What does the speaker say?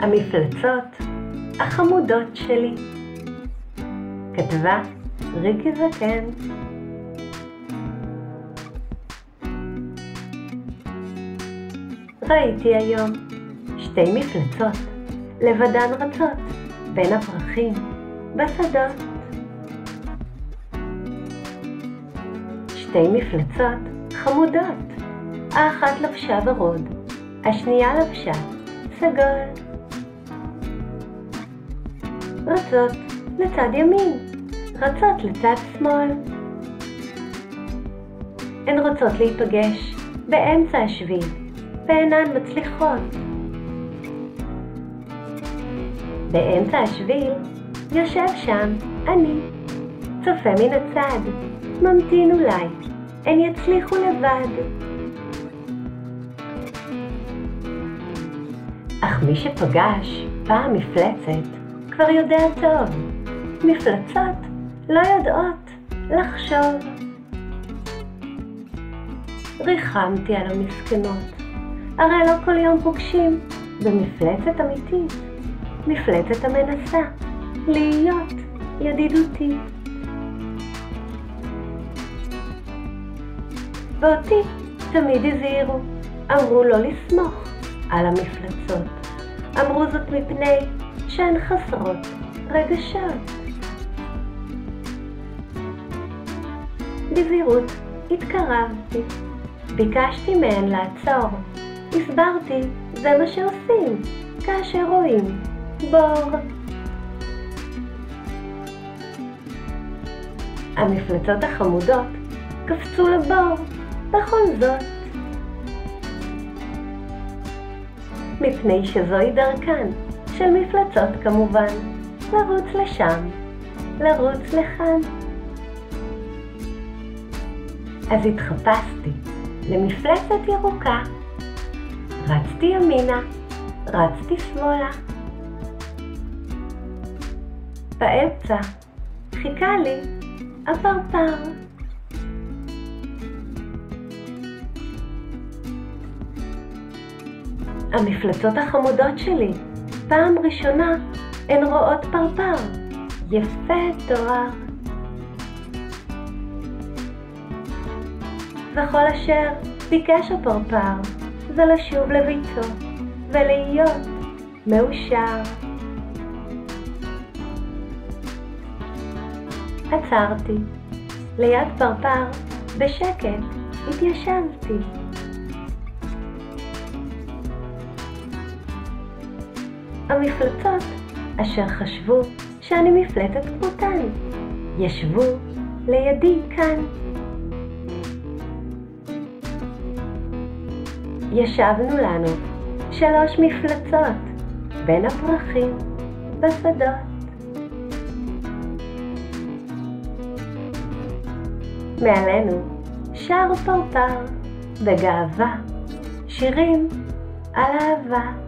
המפלצות החמודות שלי. כתבה ריקי זקן. ראיתי היום שתי מפלצות לבדן רצות בין הפרחים בשדות. שתי מפלצות חמודות, האחת לבשה ורוד, השנייה לבשה סגול. רצות לצד ימין, רצות לצד שמאל. הן רוצות להיפגש באמצע השביל, ואינן מצליחות. באמצע השביל יושב שם אני, צופה מן הצד, ממתין אולי, הן יצליחו לבד. אך מי שפגש פעם מפלצת, כבר יודע טוב, מפלצות לא יודעות לחשוב. ריחמתי על המסכנות, הרי לא כל יום פוגשים במפלצת אמיתית, מפלצת המנסה להיות ידידותית. ואותי תמיד הזהירו, אמרו לא לסמוך על המפלצות. אמרו זאת מפני שהן חסרות רגשות. בזהירות התקרבתי, ביקשתי מהן לעצור, הסברתי, זה מה שעושים כאשר רואים בור. המפלצות החמודות קפצו לבור בכל זאת. מפני שזוהי דרכן של מפלצות כמובן, לרוץ לשם, לרוץ לכאן. אז התחפשתי למפלצת ירוקה. רצתי ימינה, רצתי שמאלה. באמצע חיכה לי הפרפר. המפלצות החמודות שלי פעם ראשונה הן רואות פרפר, יפה תואר. וכל אשר ביקש הפרפר זה לשוב לביתו ולהיות מאושר. עצרתי, ליד פרפר, בשקט התיישבתי. המפלצות, אשר חשבו שאני מפלצת כמותן, ישבו לידי כאן. ישבנו לנו שלוש מפלצות בין הפרחים בשדות. מעלינו שר פרפר בגאווה שירים על אהבה.